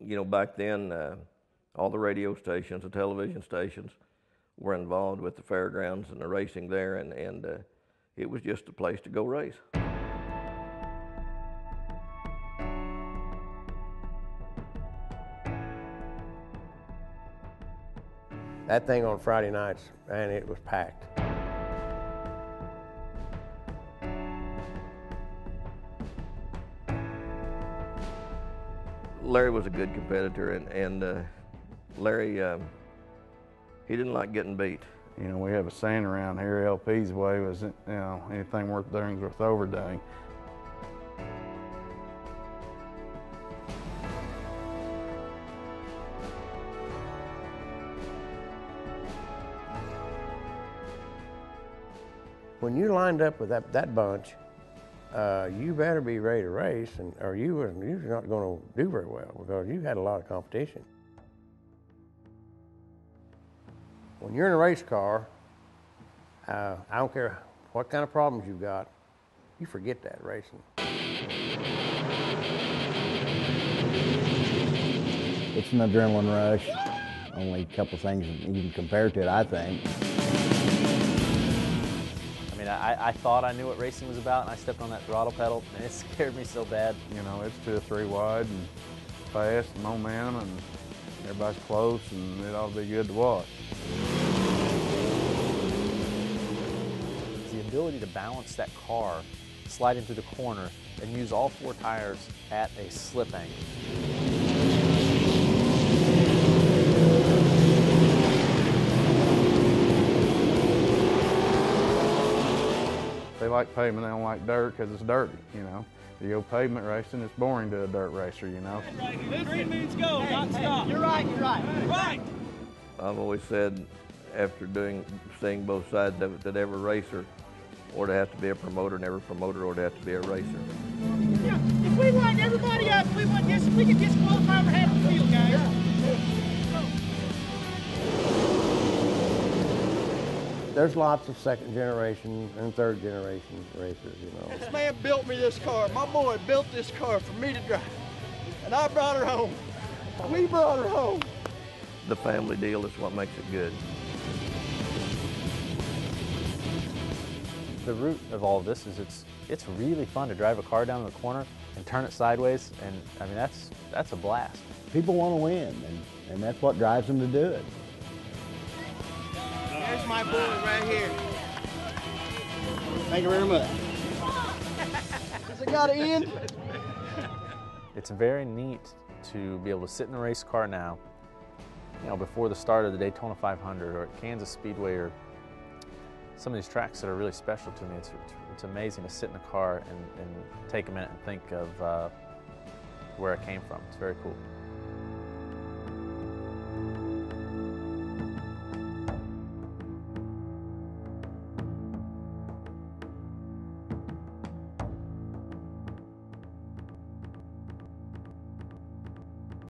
you know, back then, uh, all the radio stations, the television stations were involved with the fairgrounds and the racing there, and, and uh, it was just a place to go race. That thing on Friday nights, man, it was packed. Larry was a good competitor, and, and uh, Larry, um, he didn't like getting beat. You know, we have a saying around here, LP's way was, you know, anything worth doing is worth overdoing. When you lined up with that, that bunch, uh, you better be ready to race, and or you were you were not going to do very well because you had a lot of competition. When you're in a race car, uh, I don't care what kind of problems you've got, you forget that racing. It's an adrenaline rush. Only a couple things you can compare to it, I think. I mean, I, I thought I knew what racing was about, and I stepped on that throttle pedal, and it scared me so bad. You know, it's two or three wide and fast and momentum, and everybody's close, and it ought to be good to watch. The ability to balance that car, slide into the corner, and use all four tires at a slip angle. Like pavement, they don't like dirt because it's dirty, you know. You go pavement racing, it's boring to a dirt racer, you know. Green means go, not stop. You're right, you're right. Right. I've always said, after doing seeing both sides of it, that every racer ought to have to be a promoter, and every promoter ought to have to be a racer. Yeah, if we want everybody up, we want this, we can disqualify for half the field, guys. There's lots of second generation and third generation racers, you know. This man built me this car. My boy built this car for me to drive. And I brought her home. We brought her home. The family deal is what makes it good. The root of all of this is it's it's really fun to drive a car down the corner and turn it sideways, and I mean that's that's a blast. People want to win, and, and that's what drives them to do it. There's my boy right here. Thank you very much. Has it got to end? It's very neat to be able to sit in a race car now, you know, before the start of the Daytona 500 or at Kansas Speedway or some of these tracks that are really special to me. It's, it's, it's amazing to sit in a car and, and take a minute and think of uh, where I came from. It's very cool.